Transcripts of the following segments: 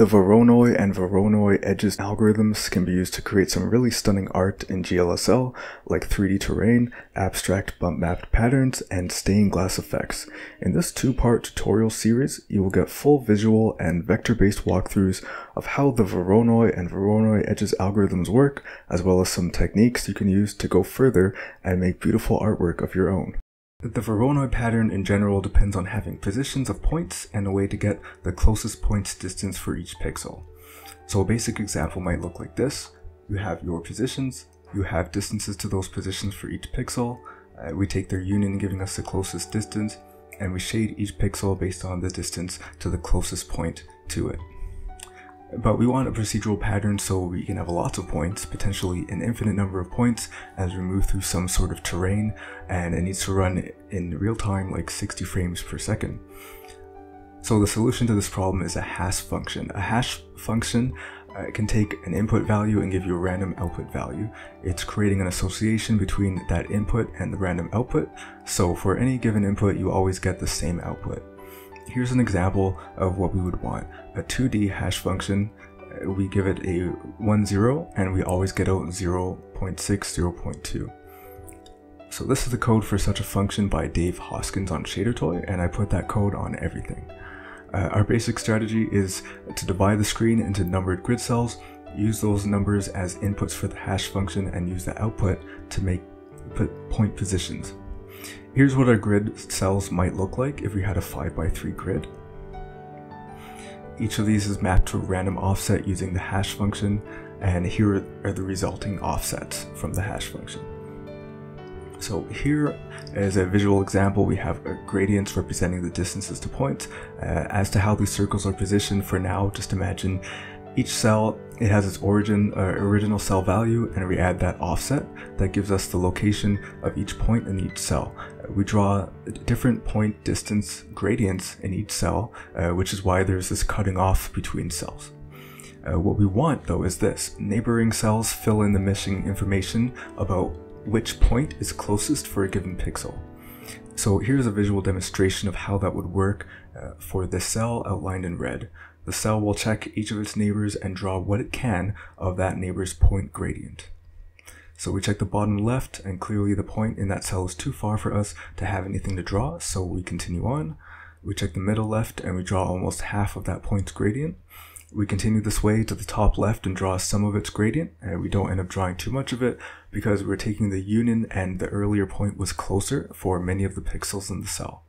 The Voronoi and Voronoi edges algorithms can be used to create some really stunning art in GLSL, like 3D terrain, abstract bump mapped patterns, and stained glass effects. In this two-part tutorial series, you will get full visual and vector-based walkthroughs of how the Voronoi and Voronoi edges algorithms work, as well as some techniques you can use to go further and make beautiful artwork of your own. The Voronoi pattern in general depends on having positions of points and a way to get the closest points distance for each pixel. So a basic example might look like this. You have your positions, you have distances to those positions for each pixel, uh, we take their union giving us the closest distance, and we shade each pixel based on the distance to the closest point to it. But we want a procedural pattern so we can have lots of points, potentially an infinite number of points as we move through some sort of terrain, and it needs to run in real time like 60 frames per second. So the solution to this problem is a hash function. A hash function uh, can take an input value and give you a random output value. It's creating an association between that input and the random output, so for any given input you always get the same output. Here's an example of what we would want. A 2D hash function, uh, we give it a 1, 0, and we always get out 0 0.6, 0 0.2. So this is the code for such a function by Dave Hoskins on ShaderToy, and I put that code on everything. Uh, our basic strategy is to divide the screen into numbered grid cells, use those numbers as inputs for the hash function, and use the output to make put point positions. Here's what our grid cells might look like if we had a 5x3 grid. Each of these is mapped to a random offset using the hash function, and here are the resulting offsets from the hash function. So here as a visual example, we have gradients representing the distances to points. Uh, as to how these circles are positioned for now, just imagine each cell, it has its origin, uh, original cell value, and we add that offset that gives us the location of each point in each cell. Uh, we draw different point distance gradients in each cell, uh, which is why there's this cutting off between cells. Uh, what we want though is this, neighboring cells fill in the missing information about which point is closest for a given pixel. So here's a visual demonstration of how that would work uh, for this cell outlined in red. The cell will check each of its neighbors and draw what it can of that neighbor's point gradient. So we check the bottom left and clearly the point in that cell is too far for us to have anything to draw, so we continue on. We check the middle left and we draw almost half of that point's gradient. We continue this way to the top left and draw some of its gradient, and we don't end up drawing too much of it because we're taking the union and the earlier point was closer for many of the pixels in the cell.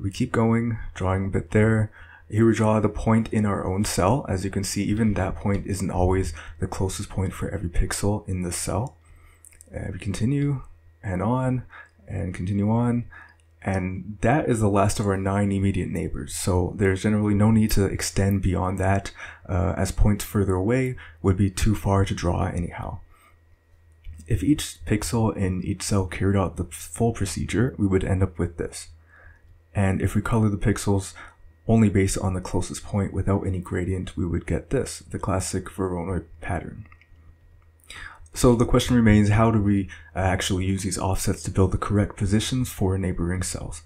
We keep going, drawing a bit there, here we draw the point in our own cell. As you can see, even that point isn't always the closest point for every pixel in the cell. And we continue and on and continue on. And that is the last of our nine immediate neighbors. So there's generally no need to extend beyond that uh, as points further away would be too far to draw anyhow. If each pixel in each cell carried out the full procedure, we would end up with this. And if we color the pixels only based on the closest point without any gradient, we would get this, the classic Voronoi pattern. So the question remains, how do we uh, actually use these offsets to build the correct positions for neighboring cells?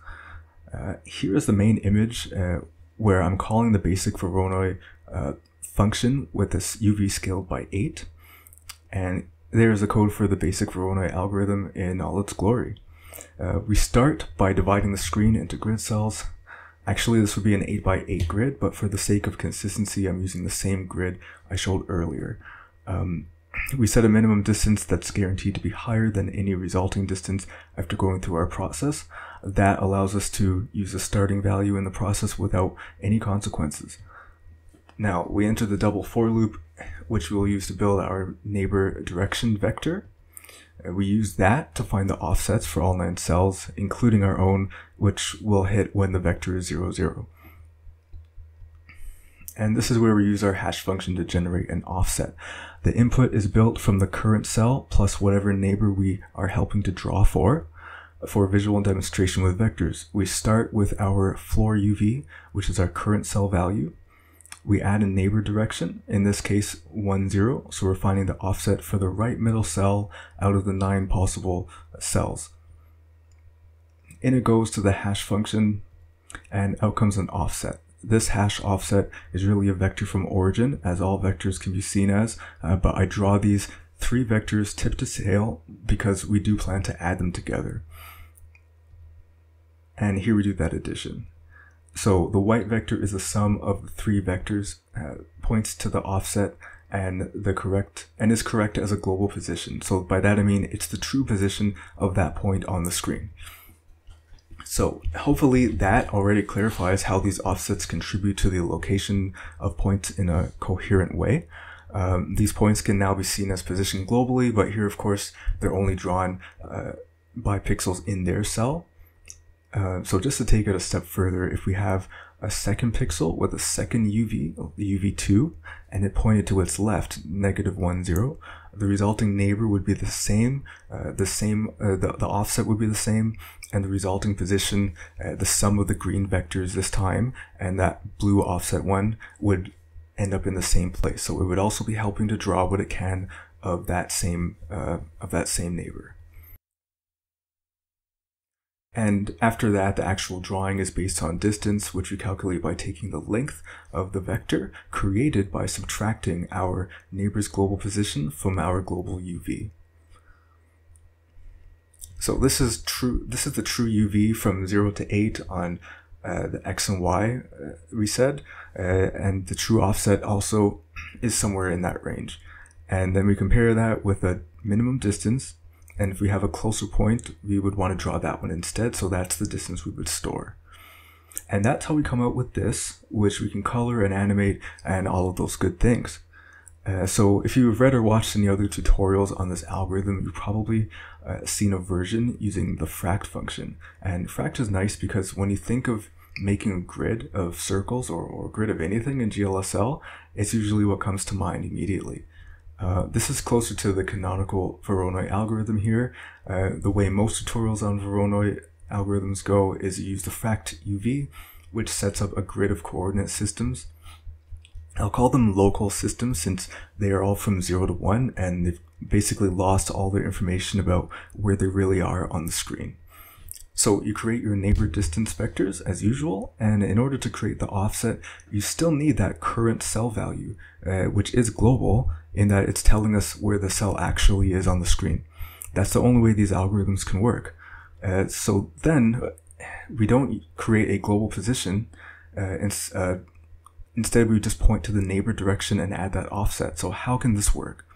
Uh, here is the main image uh, where I'm calling the basic Voronoi uh, function with this UV scaled by 8. And there's the code for the basic Voronoi algorithm in all its glory. Uh, we start by dividing the screen into grid cells, Actually, this would be an 8x8 grid, but for the sake of consistency, I'm using the same grid I showed earlier. Um, we set a minimum distance that's guaranteed to be higher than any resulting distance after going through our process. That allows us to use a starting value in the process without any consequences. Now, we enter the double for loop, which we'll use to build our neighbor direction vector. We use that to find the offsets for all nine cells, including our own, which will hit when the vector is 0, 0. And this is where we use our hash function to generate an offset. The input is built from the current cell plus whatever neighbor we are helping to draw for. For visual demonstration with vectors, we start with our floor UV, which is our current cell value we add a neighbor direction, in this case 1, 0, so we're finding the offset for the right middle cell out of the 9 possible cells. And it goes to the hash function, and out comes an offset. this hash offset is really a vector from origin, as all vectors can be seen as, uh, but I draw these three vectors tip to tail because we do plan to add them together. And here we do that addition. So the white vector is the sum of the three vectors, uh, points to the offset and the correct and is correct as a global position. So by that I mean it's the true position of that point on the screen. So hopefully that already clarifies how these offsets contribute to the location of points in a coherent way. Um, these points can now be seen as positioned globally, but here of course they're only drawn uh, by pixels in their cell. Uh, so just to take it a step further, if we have a second pixel with a second UV, UV2, and it pointed to its left, negative 1, 0, the resulting neighbor would be the same, uh, the same, uh, the, the offset would be the same, and the resulting position, uh, the sum of the green vectors this time, and that blue offset one would end up in the same place. So it would also be helping to draw what it can of that same, uh, of that same neighbor. And after that, the actual drawing is based on distance, which we calculate by taking the length of the vector created by subtracting our neighbor's global position from our global UV. So this is true. This is the true UV from 0 to 8 on uh, the X and Y uh, we said, uh, and the true offset also is somewhere in that range. And then we compare that with a minimum distance and if we have a closer point, we would want to draw that one instead. So that's the distance we would store. And that's how we come out with this, which we can color and animate and all of those good things. Uh, so if you've read or watched any other tutorials on this algorithm, you've probably uh, seen a version using the fract function. And fract is nice because when you think of making a grid of circles or, or grid of anything in GLSL, it's usually what comes to mind immediately. Uh, this is closer to the canonical Voronoi algorithm here. Uh, the way most tutorials on Voronoi algorithms go is you use the fract UV, which sets up a grid of coordinate systems. I'll call them local systems since they are all from 0 to 1 and they've basically lost all their information about where they really are on the screen. So you create your neighbor distance vectors as usual, and in order to create the offset, you still need that current cell value, uh, which is global in that it's telling us where the cell actually is on the screen. That's the only way these algorithms can work. Uh, so then we don't create a global position. Uh, uh, instead, we just point to the neighbor direction and add that offset. So how can this work?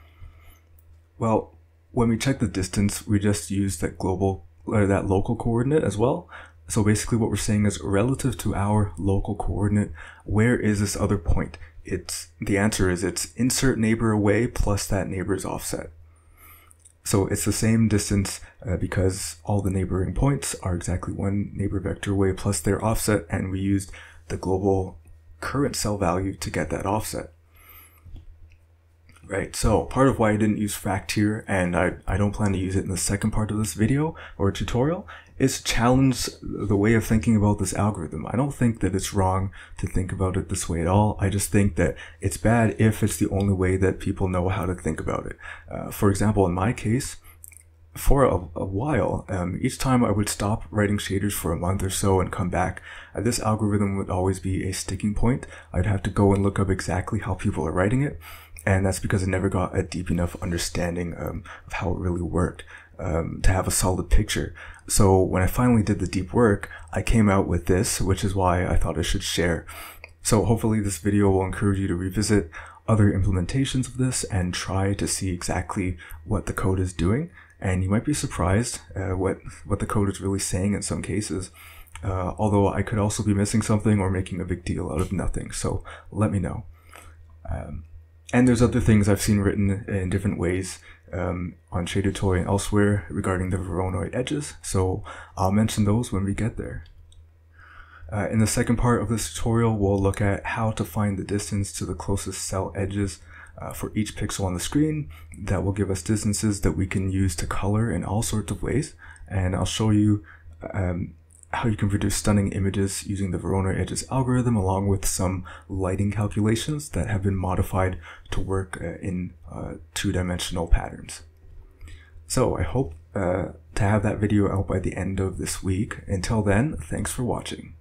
Well, when we check the distance, we just use that global or that local coordinate as well. So basically what we're saying is relative to our local coordinate, where is this other point? It's the answer is it's insert neighbor away plus that neighbor's offset. So it's the same distance uh, because all the neighboring points are exactly one neighbor vector away plus their offset and we used the global current cell value to get that offset right? So part of why I didn't use fract here, and I, I don't plan to use it in the second part of this video or tutorial, is challenge the way of thinking about this algorithm. I don't think that it's wrong to think about it this way at all. I just think that it's bad if it's the only way that people know how to think about it. Uh, for example, in my case, for a, a while, um, each time I would stop writing shaders for a month or so and come back, uh, this algorithm would always be a sticking point. I'd have to go and look up exactly how people are writing it and that's because I never got a deep enough understanding um, of how it really worked um, to have a solid picture. So when I finally did the deep work, I came out with this, which is why I thought I should share. So hopefully this video will encourage you to revisit other implementations of this and try to see exactly what the code is doing. And you might be surprised uh, what, what the code is really saying in some cases. Uh, although I could also be missing something or making a big deal out of nothing. So let me know. Um, and there's other things I've seen written in different ways um, on ShaderToy and elsewhere regarding the Voronoi edges, so I'll mention those when we get there. Uh, in the second part of this tutorial, we'll look at how to find the distance to the closest cell edges uh, for each pixel on the screen. That will give us distances that we can use to color in all sorts of ways, and I'll show you um, how you can produce stunning images using the Voronoi Edges algorithm along with some lighting calculations that have been modified to work uh, in uh, two-dimensional patterns. So I hope uh, to have that video out by the end of this week. Until then, thanks for watching.